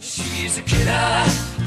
She's a killer.